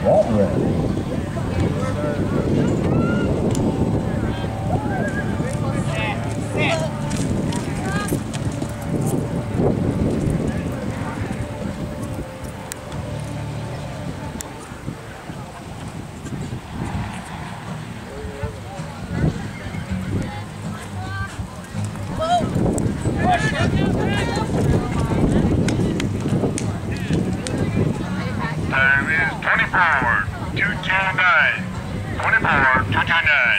Vault ready. Time is 24, 229. 24, 229.